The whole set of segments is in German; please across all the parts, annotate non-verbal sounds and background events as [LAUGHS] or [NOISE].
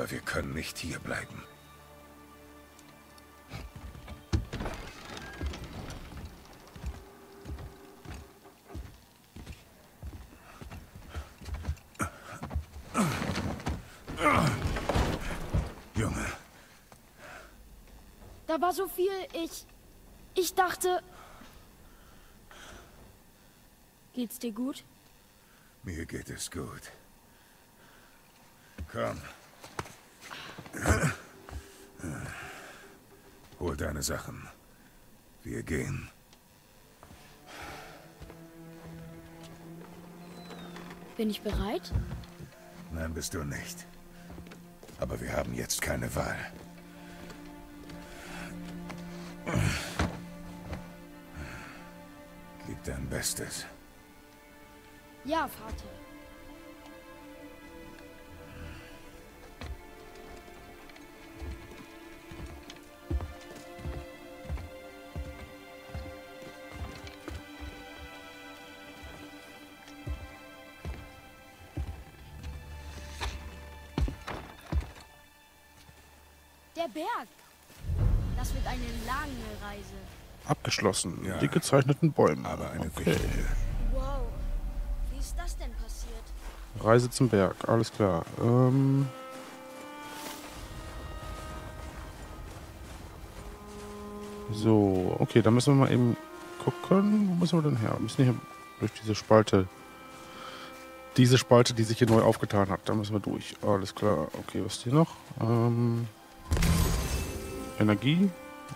Aber wir können nicht hier bleiben. Junge, Da war so viel. Ich. Ich dachte. Geht's dir gut? mir geht es gut. Komm. Hol deine Sachen. Wir gehen. Bin ich bereit? Nein, bist du nicht. Aber wir haben jetzt keine Wahl. Gib dein Bestes. Ja, Vater. Abgeschlossen. Ja. Die gezeichneten Bäume. Aber eine okay. wichtige. Wow. Wie ist das denn passiert? Reise zum Berg. Alles klar. Ähm. So, okay, da müssen wir mal eben gucken. Wo müssen wir denn her? Wir müssen hier durch diese Spalte. Diese Spalte, die sich hier neu aufgetan hat. Da müssen wir durch. Alles klar. Okay, was ist hier noch? Ähm, Energie.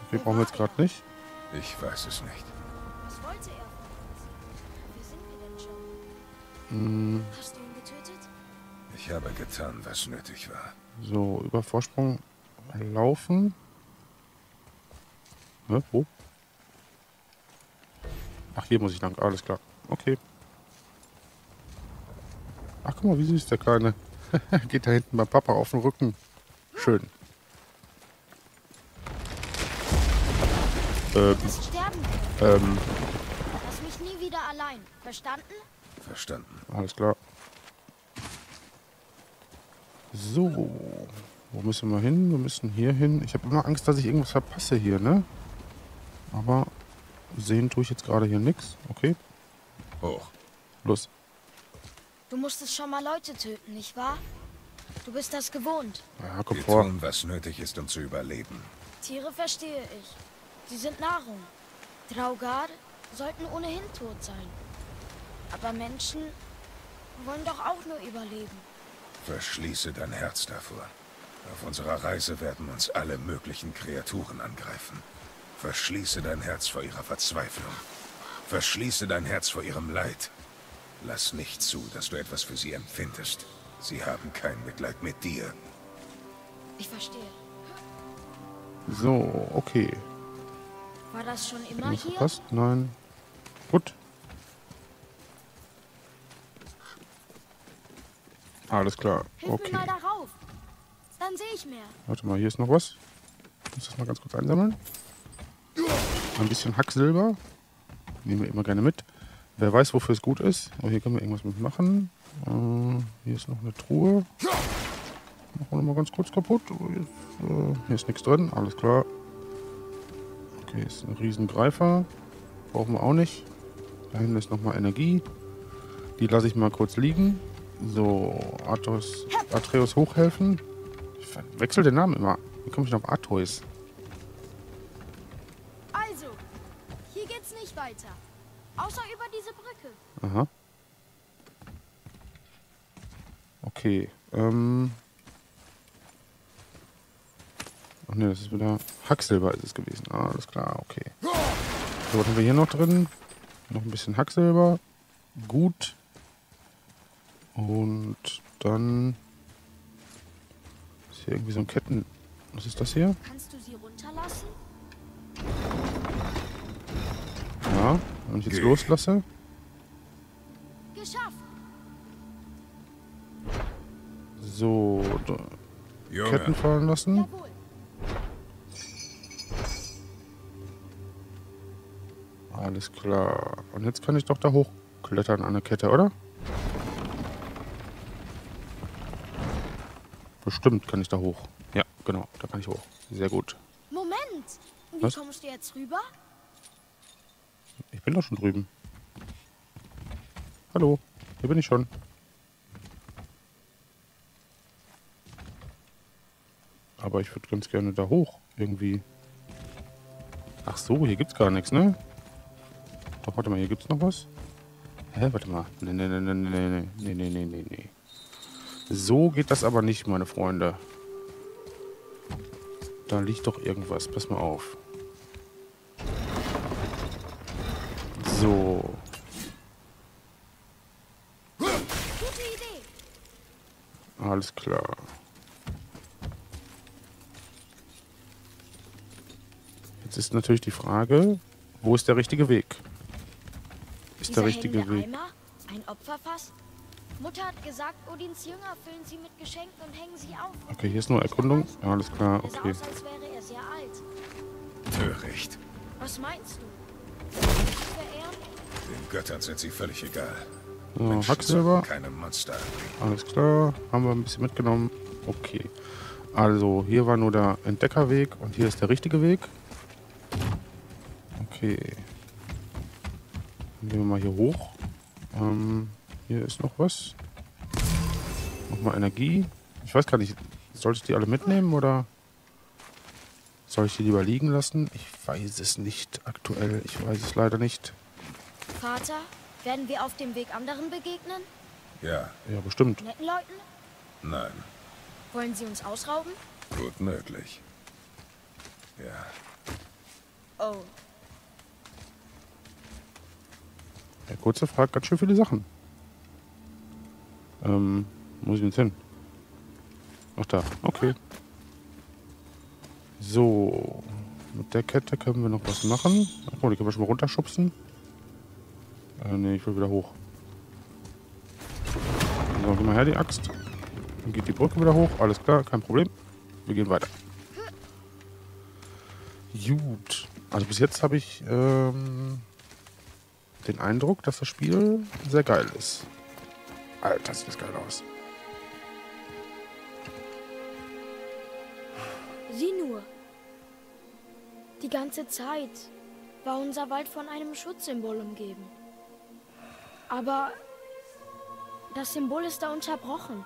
Okay, brauchen wir jetzt gerade nicht. Ich weiß es nicht. Was wollte er von uns? Wer sind wir denn schon? Hm, Hast du ihn getötet? Ich habe getan, was nötig war. so, über Vorsprung laufen. Hä, wo? Ach, hier muss ich lang. Alles klar. Okay. Ach, guck mal, wie süß der Kleine. [LAUGHS] Geht da hinten beim Papa auf den Rücken. Schön. Ähm, ähm, Lass mich nie wieder allein. Verstanden? Verstanden. alles klar. So. Wo müssen wir hin? Wir müssen hier hin. Ich habe immer Angst, dass ich irgendwas verpasse hier, ne? Aber sehen tue ich jetzt gerade hier nichts. Okay, Hoch. los. Du musstest schon mal Leute töten, nicht wahr? Du bist das gewohnt. Ja, komm Wir vor. tun, was nötig ist, um zu überleben. Tiere verstehe ich. Sie sind Nahrung. Draugar sollten ohnehin tot sein. Aber Menschen wollen doch auch nur überleben. Verschließe dein Herz davor. Auf unserer Reise werden uns alle möglichen Kreaturen angreifen. Verschließe dein Herz vor ihrer Verzweiflung. Verschließe dein Herz vor ihrem Leid. Lass nicht zu, dass du etwas für sie empfindest. Sie haben kein Mitleid mit dir. Ich verstehe. So, okay. War das schon immer Irgendwas hier? verpasst? Nein. Gut. Alles klar. Hilf Okay. mir mal darauf. Dann sehe ich mehr. Warte mal, hier ist noch was. Ich muss das mal ganz kurz einsammeln. Ein bisschen Hacksilber. Nehmen wir immer gerne mit. Wer weiß, wofür es gut ist. Aber hier können wir irgendwas mitmachen. Äh, hier ist noch eine Truhe. Machen wir mal ganz kurz kaputt. Oh, Hier ist, äh, hier ist nichts drin. Alles klar. Okay, ist ein Riesengreifer. Brauchen wir auch nicht. Da hinten ist nochmal Energie. Die lasse ich mal kurz liegen. So, Athos, Atreus hochhelfen. Ich verwechsel den Namen immer. Wie komme ich denn auf Atreus? Also, hier geht's nicht weiter. Außer über diese Brücke. Aha. Okay. Ähm. Ach ne, das ist wieder Hacksilber ist es gewesen. Ah, alles klar, okay. So, was haben wir hier noch drin? Noch ein bisschen Hacksilber. Gut. Und dann ist hier irgendwie so ein Ketten. Was ist das hier? Kannst du sie runterlassen? Ja, wenn ich jetzt Geh. loslasse. Geschafft. So, Ketten fallen lassen. Jawohl. Alles klar. Und jetzt kann ich doch da hochklettern an der Kette, oder? Bestimmt kann ich da hoch. Ja, genau, da kann ich hoch. Sehr gut. Moment! Wie Was? kommst du jetzt rüber? Ich bin doch schon drüben. Hallo, hier bin ich schon. Aber ich würde ganz gerne da hoch, irgendwie. Ach so, hier gibt's gar nichts, ne? Doch, warte mal, hier gibt's noch was? Hä, warte mal. Nee, nee, nee, nee, nee, nee, nee, nee, nee, nee. So geht das aber nicht, meine Freunde. Da liegt doch irgendwas. Pass mal auf. So. Alles klar. Jetzt ist natürlich die Frage, wo ist der richtige Weg? Ist der richtige Weg? Eimer? Ein Opferfass? Mutter hat gesagt, Odins Jünger füllen sie mit Geschenken und hängen sie auf. Okay, hier ist nur Erkundung. Ja, alles klar, okay. aus, als wäre er sehr alt. Töricht. Was meinst du? Den Göttern sind sie völlig egal. So, Hacksilber. keine Monster. Alles klar. Haben wir ein bisschen mitgenommen. Okay. Also, hier war nur der Entdeckerweg und hier ist der richtige Weg. Okay. Dann gehen wir mal hier hoch. Ähm, hier ist noch was. Nochmal Energie. Ich weiß gar nicht, sollte ich die alle mitnehmen oder soll ich die lieber liegen lassen? Ich weiß es nicht aktuell. Ich weiß es leider nicht. Vater, werden wir auf dem Weg anderen begegnen? Ja, Ja, bestimmt. Netten Leuten? nein, Wollen sie uns ausrauben? gut möglich. Ja, Oh, Der Kurze fragt ganz schön viele Sachen. Ähm, wo muss ich denn jetzt hin? Ach da, okay. So, mit der Kette können wir noch was machen. Ach, mal, die können wir schon mal runterschubsen. Äh, nee, ich will wieder hoch. So, geh mal her, die Axt. Dann geht die Brücke wieder hoch. Alles klar, kein Problem. Wir gehen weiter. Gut. Also bis jetzt habe ich ähm, den Eindruck, dass das Spiel sehr geil ist. Alter, sieht das geil aus. sieh nur. Die ganze Zeit war unser Wald von einem Schutzsymbol umgeben. Aber das Symbol ist da unterbrochen.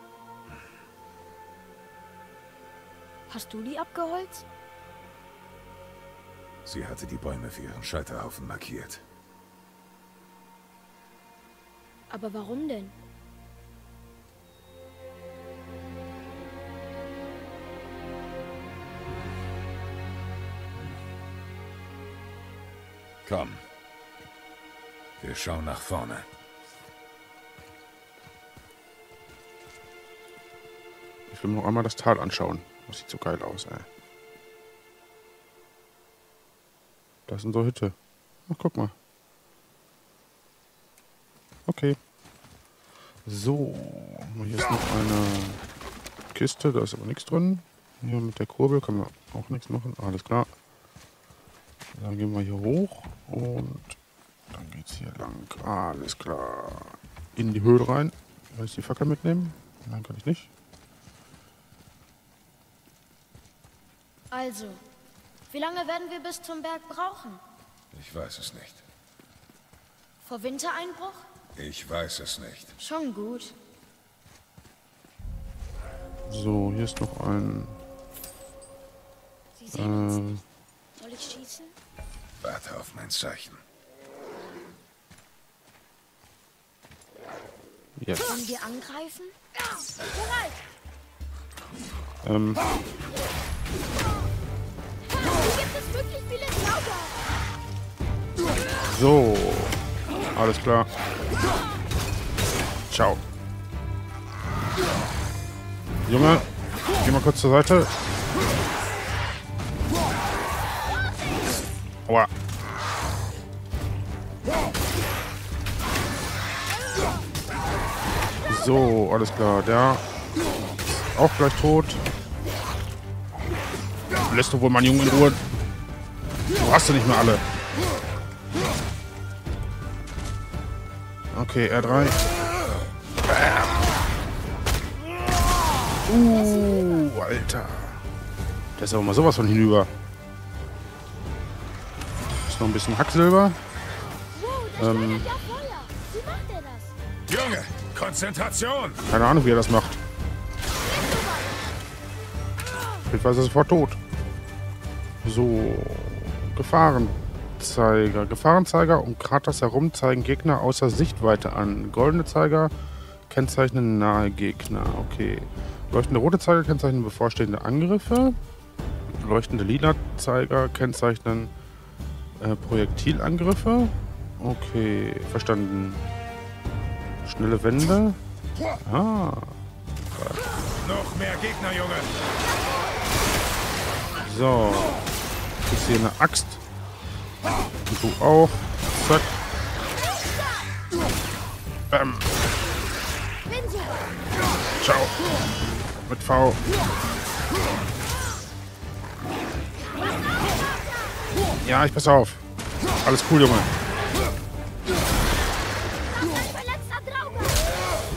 Hast du die abgeholzt? sie hatte die Bäume für ihren Scheiterhaufen markiert. Aber warum denn? Komm. Wir schauen nach vorne. Ich will noch einmal das Tal anschauen. Das sieht so geil aus, ey. Da ist unsere Hütte. Ach, guck mal. Okay. So, hier ist noch eine Kiste, da ist aber nichts drin. Hier mit der Kurbel können wir auch nichts machen. Alles klar. Dann gehen wir hier hoch und dann geht's hier lang. Alles klar. In die Höhle rein. Kann ich die Fackel mitnehmen? Nein, kann ich nicht. Also, wie lange werden wir bis zum Berg brauchen? Ich weiß es nicht. Vor Wintereinbruch? Ich weiß es nicht. Schon gut. So, hier ist noch ein. Sie sehen uns Äh, nicht. Soll ich schießen? Warte auf mein Zeichen. jetzt. Wollen wir angreifen? Bereit! Ähm, Hier gibt es wirklich viele Zauber! so. Alles klar. Ciao. Junge, geh mal kurz zur Seite. Aua. So, alles klar. Der ist auch gleich tot. Lässt du wohl meinen Jungen in Ruhe? Du hast du nicht mehr alle. Okay, R3. Uh, Alter. Der ist aber mal sowas von hinüber. Ist noch ein bisschen Hacksilber. Wow, Ähm. ja er? Junge, Konzentration! Keine Ahnung, wie er das macht. Auf jeden Fall ist er sofort tot. So. Gefahrenzeiger. Gefahrenzeiger um Kraters herum zeigen Gegner außer Sichtweite an. Goldene Zeiger kennzeichnen nahe Gegner. Okay. Leuchtende rote Zeiger kennzeichnen bevorstehende Angriffe. Leuchtende lila Zeiger kennzeichnen äh, Projektilangriffe. Okay, verstanden. Schnelle Wände. Ah, Noch mehr Gegner, Junge! so. Kriegst hier eine Axt. Du auch. Zack. Bam. Ciao. Mit V. Ja, ich pass auf. Alles cool, Junge.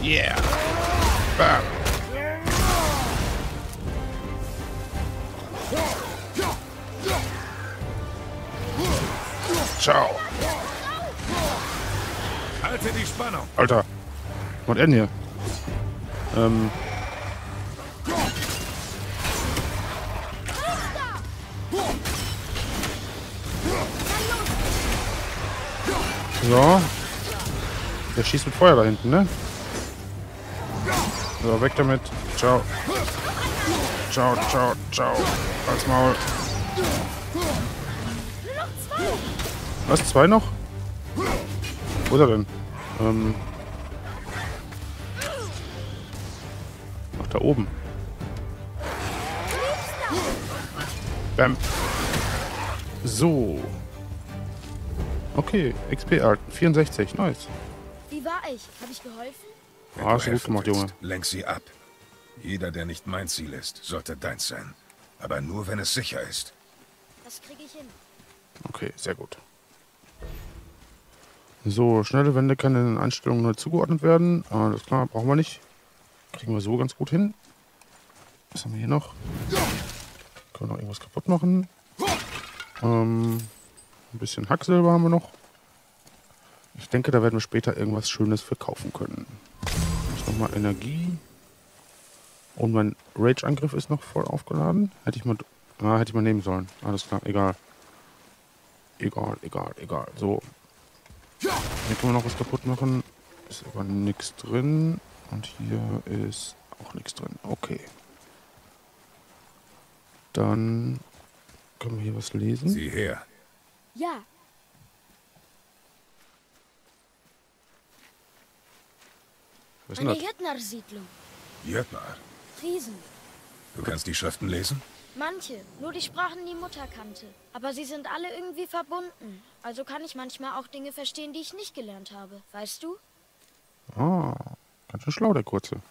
Yeah. Bam. Ciao. Halte die Spannung! Alter. Was denn hier? Ähm. So. Der schießt mit Feuer da hinten, ne? So, weg damit. Ciao. Ciao, ciao, ciao. Als Maul. Was? Zwei noch? Wo ist er denn? Ähm. Ach, da oben. Bam. So. Okay, XP Art 64, nice. Wie war ich? Habe ich geholfen? Wenn Ah, hast du gut helfen gemacht, Junge. Lenk sie ab. Jeder, der nicht mein Ziel ist, sollte deins sein. Aber nur, wenn es sicher ist. Das kriege ich hin. Okay, sehr gut. So, schnelle Wände kann in den Einstellungen neu zugeordnet werden. Alles klar, brauchen wir nicht. Kriegen wir so ganz gut hin. Was haben wir hier noch? Können wir noch irgendwas kaputt machen? Ähm, ein bisschen Hacksilber haben wir noch. Ich denke, da werden wir später irgendwas Schönes verkaufen können. Ich nochmal Energie. Und mein Rage-Angriff ist noch voll aufgeladen. Hätte ich mal, ah, hätte ich mal nehmen sollen. Alles klar, egal. Egal, egal, egal. So. Hier können wir noch was kaputt machen. Ist aber nichts drin. Und hier ist auch nichts drin. Okay. Dann können wir hier was lesen. Sieh her. Ja, Was ist denn eine das? Hittner-Siedlung. Jötnar, Riesen. du kannst die Schriften lesen? Manche, nur die Sprachen die Mutter kannte. Aber sie sind alle irgendwie verbunden. Also kann ich manchmal auch Dinge verstehen, die ich nicht gelernt habe. Weißt du? Ah, ganz schön schlau, der Kurze.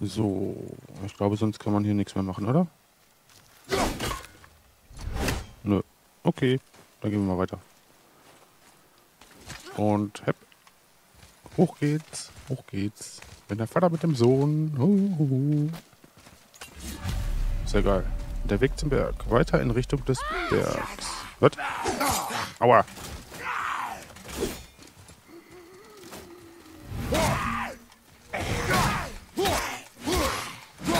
So, ich glaube, sonst kann man hier nichts mehr machen, oder? Nö. Okay, dann gehen wir mal weiter. Und hepp. Hoch geht's, hoch geht's. Wenn der Vater mit dem Sohn. Huhuhu. Sehr geil. Der Weg zum Berg. Weiter in Richtung des Bergs. Was? Aua.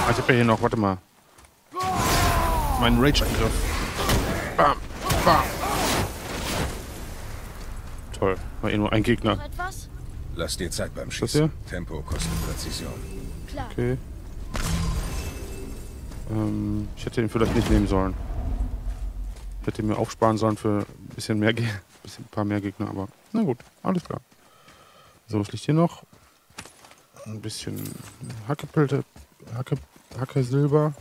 Ah, ich hab ja hier noch, warte mal. Mein Rage-Angriff. Bam, bam. Toll, war eh nur ein Gegner. Lass dir Zeit beim Schießen. Tempo kostet Präzision. Klar. Okay. Ähm, ich hätte ihn vielleicht nicht nehmen sollen. Ich hätte ihn mir aufsparen sollen für ein bisschen mehr, Ge [LAUGHS] bisschen, ein paar mehr Gegner, aber na gut, alles klar. So, was liegt hier noch? Ein bisschen Hackepilte, Hacke, Hacke Silber.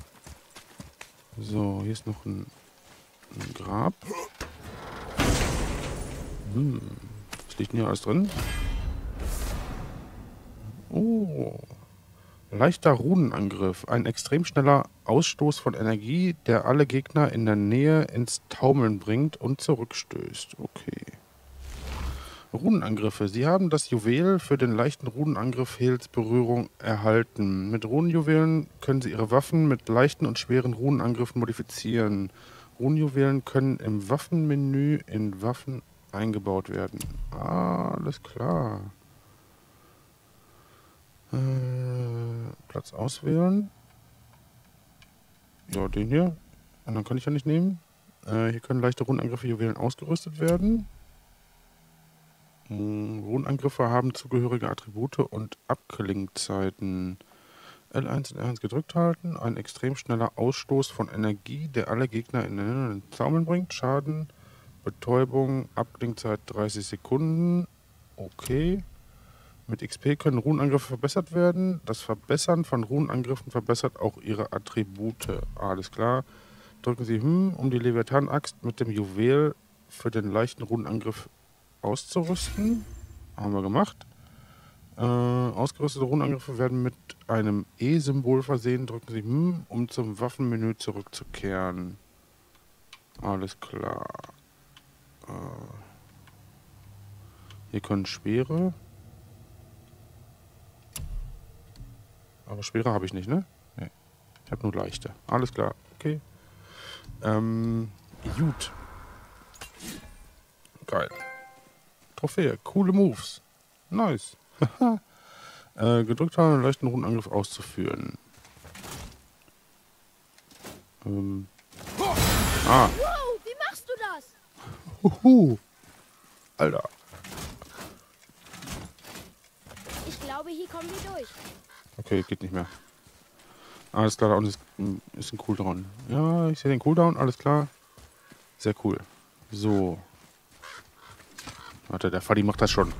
So, hier ist noch ein, ein Grab. Hm, was liegt denn hier alles drin? Oh. Leichter Runenangriff. Ein extrem schneller Ausstoß von Energie, der alle Gegner in der Nähe ins Taumeln bringt und zurückstößt. Okay. Runenangriffe. Sie haben das Juwel für den leichten Runenangriff Hels Berührung erhalten. Mit Runenjuwelen können Sie Ihre Waffen mit leichten und schweren Runenangriffen modifizieren. Runenjuwelen können im Waffenmenü in Waffen eingebaut werden. Ah, alles klar. Äh, Platz auswählen. Ja, den hier. Und dann kann ich ja nicht nehmen. Äh, hier können leichte Rundenangriffe Juwelen ausgerüstet werden. Hm, Rundenangriffe haben zugehörige Attribute und Abklingzeiten. L1 und R1 gedrückt halten. Ein extrem schneller Ausstoß von Energie, der alle Gegner in den Zaumen bringt. Schaden, Betäubung, Abklingzeit 30 Sekunden. Okay. Mit XP können Runenangriffe verbessert werden. Das Verbessern von Runenangriffen verbessert auch ihre Attribute. Alles klar. Drücken Sie hm, um die Leviathan-Axt mit dem Juwel für den leichten Runenangriff auszurüsten. Haben wir gemacht. Äh, ausgerüstete Runenangriffe werden mit einem E-Symbol versehen. Drücken Sie hm, um zum Waffenmenü zurückzukehren. Alles klar. Äh, hier können schwere. Aber schwere habe ich nicht, ne? Nee. Ich habe nur leichte. Alles klar. Okay. Ähm, gut. Geil. Trophäe. Coole Moves. Nice. [LAUGHS] äh, gedrückt haben, einen leichten Rundenangriff auszuführen. Ähm. Ah. Wow, wie machst du das? Huhu. Alter. Ich glaube, hier kommen wir durch. Okay, geht nicht mehr. Alles klar, da unten ist, ist ein Cooldown. Ja, ich sehe den Cooldown, alles klar. Sehr cool. So. Warte, der Fadi macht das schon.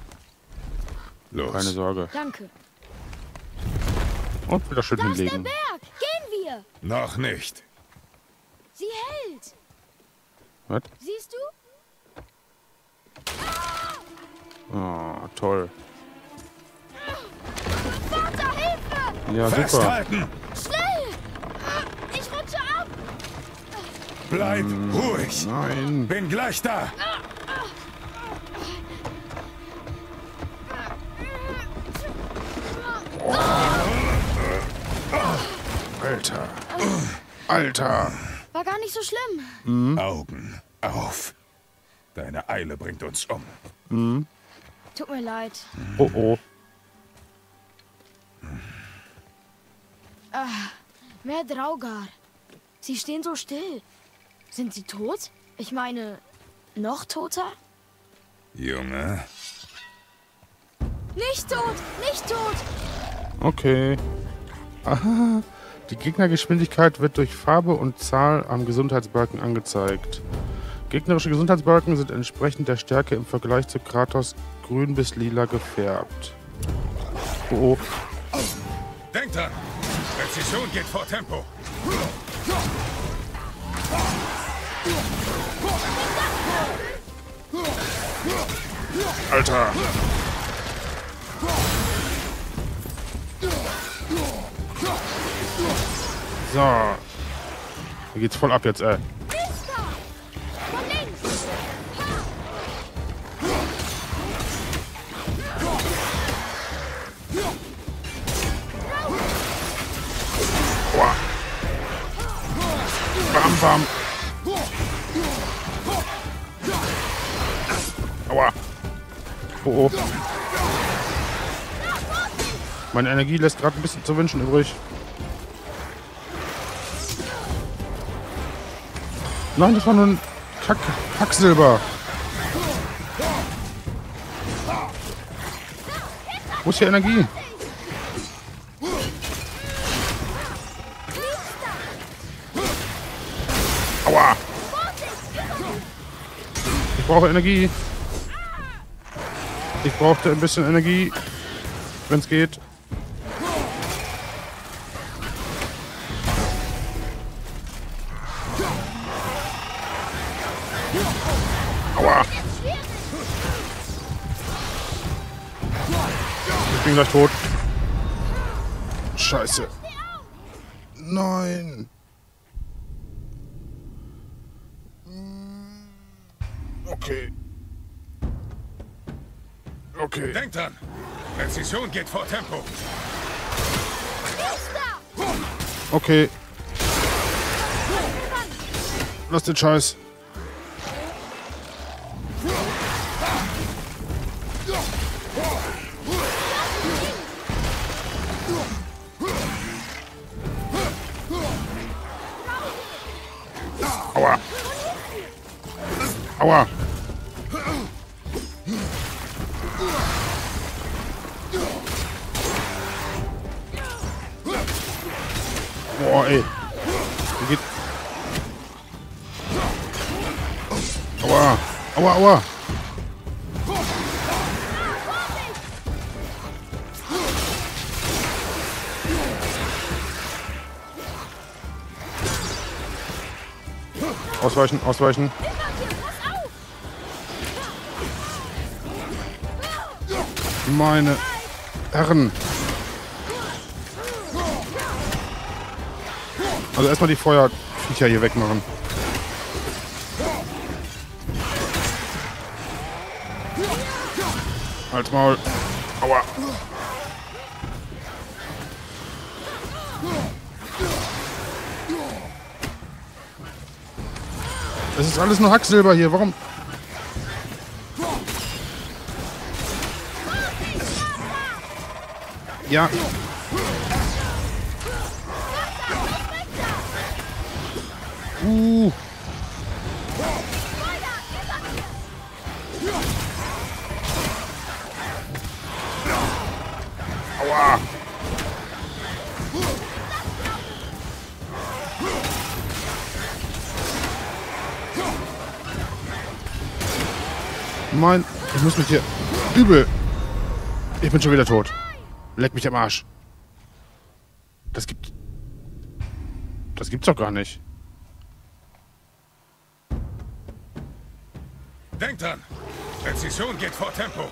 Los. Keine Sorge. Danke. Und wieder schön Da ist der hinlegen. Berg. Gehen wir. Noch nicht. Sie hält. Was? Siehst du? Oh, toll. Ja, super. Festhalten! Schnell! Ich rutsche ab. Bleib ruhig! Nein. Bin gleich da! Alter. Alter. War gar nicht so schlimm. Augen auf. Deine Eile bringt uns um. Tut mir leid. Oh oh. Mehr Draugar. Sie stehen so still. Sind sie tot? Ich meine, noch toter? Junge, Nicht tot! Nicht tot! Okay. Aha. Die Gegnergeschwindigkeit wird durch Farbe und Zahl am Gesundheitsbalken angezeigt. Gegnerische Gesundheitsbalken sind entsprechend der Stärke im Vergleich zu Kratos grün bis lila gefärbt. Oh, oh. denk dran! Präzision geht vor Tempo. Alter. So. Hier geht's voll ab jetzt, ey. Bam. Aua. Oh, oh. Meine Energie lässt gerade ein bisschen zu wünschen übrig. Nein, das war nur ein Kack Kacksilber. Wo ist die Energie? Brauche Energie. Ich brauchte ein bisschen Energie, wenn es geht. Aua. Ich bin gleich tot. Scheiße. Nein. Dran. Präzision geht vor Tempo. Okay. Lass den Scheiß. Aua. Aua. Boah, ey. Wie geht... Aua. Aua, aua. Ausweichen, ausweichen. Meine Herren. Also erstmal die Feuerviecher hier wegmachen. Halt's Maul. Aua. Das ist alles nur Hacksilber hier. Warum? Ja. Mich hier übel. Ich bin schon wieder tot. Leck mich am Arsch. Das gibt. Das gibt's doch gar nicht. Denkt dran. Präzision geht vor Tempo.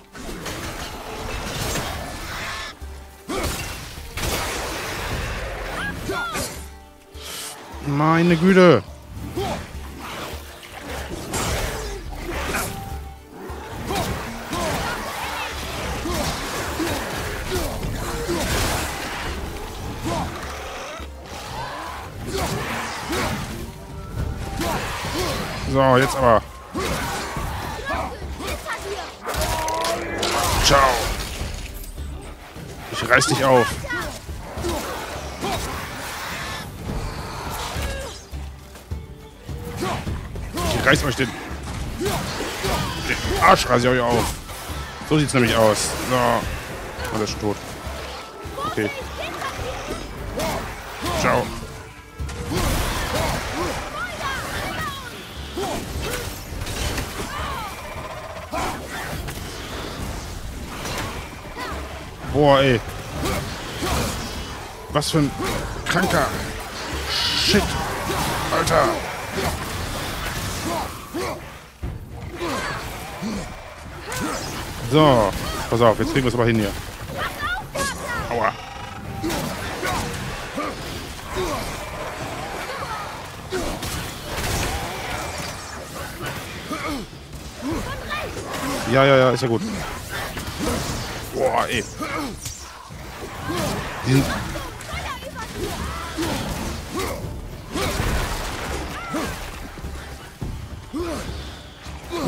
Meine Güte. So, jetzt aber. Ciao. Ich reiß dich auf. Ich reiß euch den, den Arsch reiß ich euch auf. So sieht's nämlich aus. So. Alles tot. Okay. Ciao. Boah, ey. Was für ein kranker Shit. Alter. So. Pass auf, jetzt kriegen wir es aber hin hier. Aua. Ja, ja, ja, ist ja gut. Boah, ey. Die sind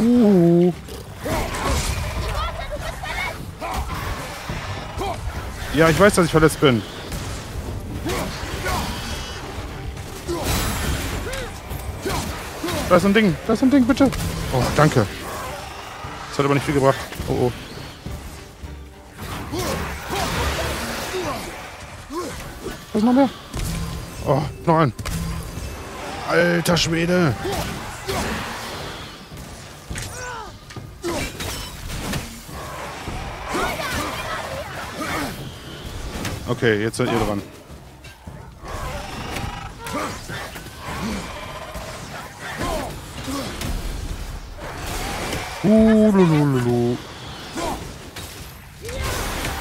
Uh. Ja, ich weiß, dass ich verletzt bin. Da ist ein Ding, da ist ein Ding, bitte. Oh, danke. Das hat aber nicht viel gebracht. Oh, oh. Noch mehr? Oh, noch. Alter Schwede. Okay, jetzt seid ihr dran. Ulululu.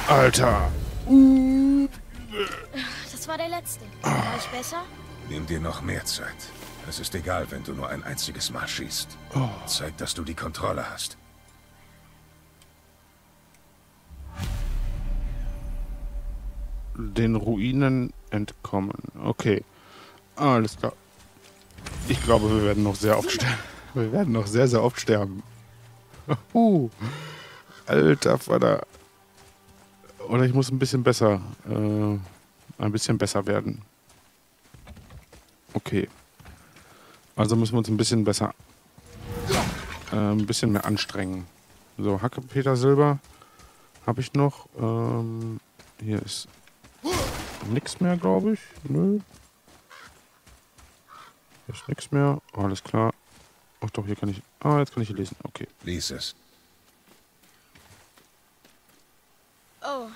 Alter. Der letzte. Ah. War ich besser? Nimm dir noch mehr Zeit. Es ist egal, wenn du nur ein einziges Mal schießt. Oh. Zeig, dass du die Kontrolle hast. Den Ruinen entkommen. Okay. Alles klar. Ich glaube, wir werden noch sehr oft sterben. [LAUGHS] Wir werden noch sehr, sehr oft sterben. Uh, alter Vater. Oder ich muss ein bisschen besser. Äh ein bisschen besser werden. Okay. Also müssen wir uns ein bisschen besser, äh, ein bisschen mehr anstrengen. So, Hacke Peter Silber habe ich noch. Ähm, hier ist nichts mehr, glaube ich. Nö. Hier ist nichts mehr. Oh, alles klar. Ach doch, hier kann ich. Ah, jetzt kann ich hier lesen. Okay. Lies es. Oh,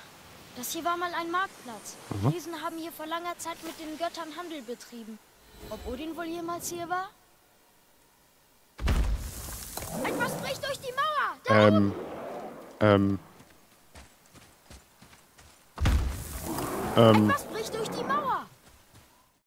das hier war mal ein Marktplatz. Aha. Riesen haben hier vor langer Zeit mit den Göttern Handel betrieben. Ob Odin wohl jemals hier war? Etwas bricht durch die Mauer! Da Ähm. Ähm. Ähm.